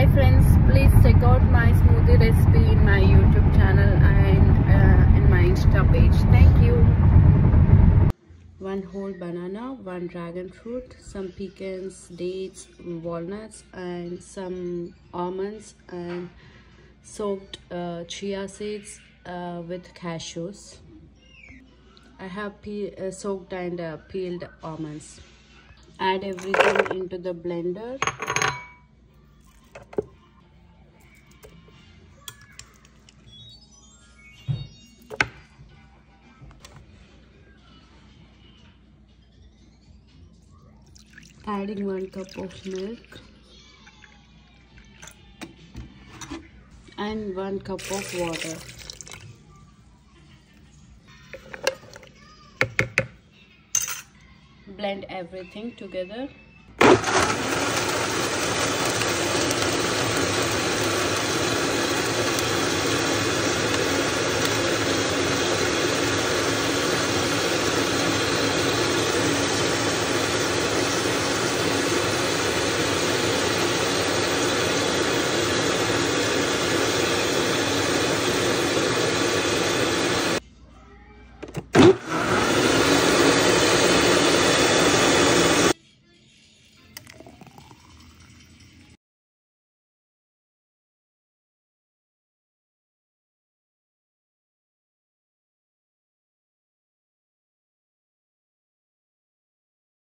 Hi friends, please check out my smoothie recipe in my YouTube channel and uh, in my Insta page. Thank you. One whole banana, one dragon fruit, some pecans, dates, walnuts, and some almonds, and soaked uh, chia seeds uh, with cashews. I have uh, soaked and uh, peeled almonds. Add everything into the blender. adding 1 cup of milk. And 1 cup of water. Blend everything together. Oop.